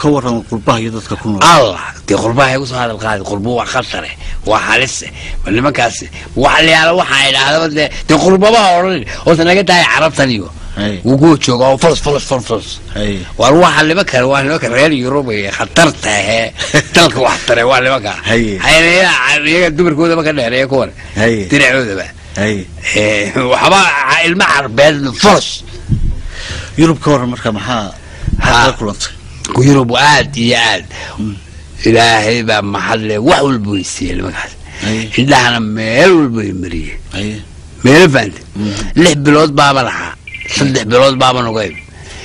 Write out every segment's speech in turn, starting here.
ka- waran qurbaha iyo dadka ku nool allah dee qurbaha ay ku soo hadal qaadi qurbo waa khatare waa halise ma nimankaasi wax layaala waxa ay dhahdaba dee dee qurbabaha odhan oosa naga tahay carabtan iyo kuwa jooga oo falas falas falas war waxa nimankan waa nimanka reer yurub ee khatarta ahee dalka wax tare waa nimanka iyaga dumarkoodaba ka dheereeya kuwan dinacoodaba waxba ilma carbeed falas yurub ka waran marka maxaa maxaad la kulantay yurub aad iyo aad. Ilaahay baa maxadle wax walba weysiiye nimankaas Hay. indhahana meel walba way mariyey Hay. meelo faante lix bilood baaba lahaa. Saddex bilood baaba nugayb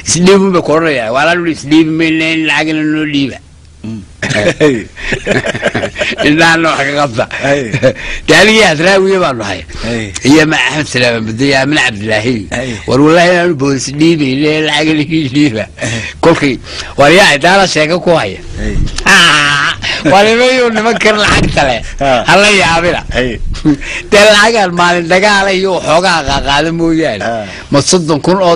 isdhiibun bay koranaya walaal isdhiibi mayna in lacagina noo dhiiba Hay. indhahana wax ka qabta anigii hadraawiye baan dhahay Ay. iyo ma axmed salaaman badaya amin cabdilaahi. War wallahi inaanu boolis dhiibayne lacagina ii dhiiba kolkii war yaa idaala sheeka ku haya. Hay. walimayu nimankan lacagta leh Ha. hala yaabina dee lacagaan maalin dagaala iyo waxoogaa qaqaada mooyaane. Ma soddon kun oo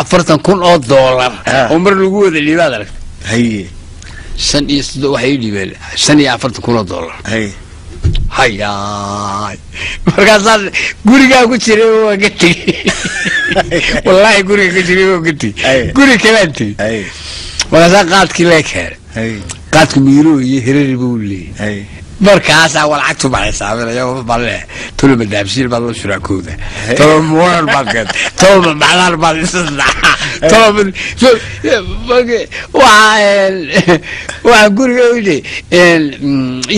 afartan kun oo doolar. Oo mar lagu wada dhiibaad aragta Hay. Shan iyo soddon waxay ii dhiibeen shan iyo afartan kun oo doolar Hay. hayaay markaasaan gurigaa ku jiray waa ka tegey wallaahi guriga ku jiray waa ka tegey guri kalaan tegey markaasaa qaadkii lee keenay qaadku miiro iyo hirari buu leeyahay Hay. markaasaa waa lacagtu baa xisaabinaya bale toloma daabshiil baad la shuraakooda. Toloma muwaran baad keenta toloma macdaan baad isasnaca toloma waa waa guriga uji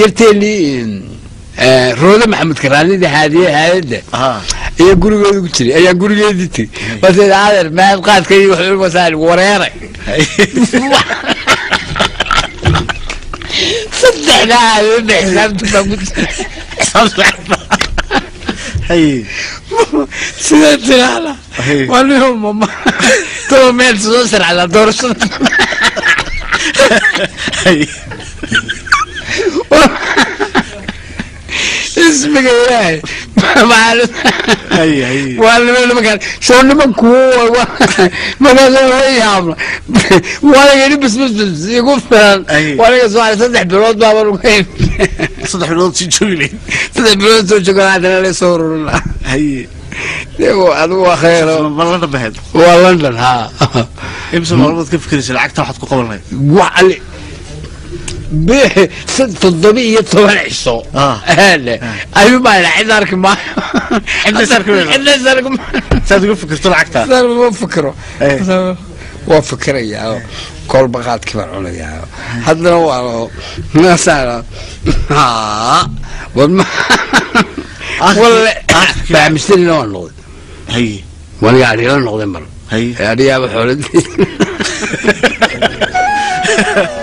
yarteeni roode maxamed karaanida haadiye haadada Ha. iyo gurigooda ku jiray ayaan gurigeedii tegey marseed adeer maad qaadka iyo waxbasaan wareeray Hay. saddexda aadada xisaabta baa ku jira Hay. sida tiraahda waa nin mama taba meel soo sharcada doorashada ismiga ilaahay Hay. Hay. waa niman nimankaan soo niman kuwa markaas waa yaabna waanaga ni bas bas bas igu filan waanaga soo saddex bilood baaba lagu hayn saddex bilood si joogilay saddex bilood soo joogan haddana la soo ururna haye adigu waa khayro ma london baheed waa london ha imsa maalmood ka fikiraysa lacagta waxaad ku qaban lahayd wax ali بيه ست الضبية طبعا عشو هلا أيوة ما لا عند أرك ما عند سرك عند سرك سرك فكرت العكتا سرك فكره waa fikirayaa kolba qaadkii baan cunayaa haddana waa loo nasaana haa wadma Ah, walle ah, baamistirina waa noqday. Waniga adhiila noqday mar. Adhiyaaba xooladii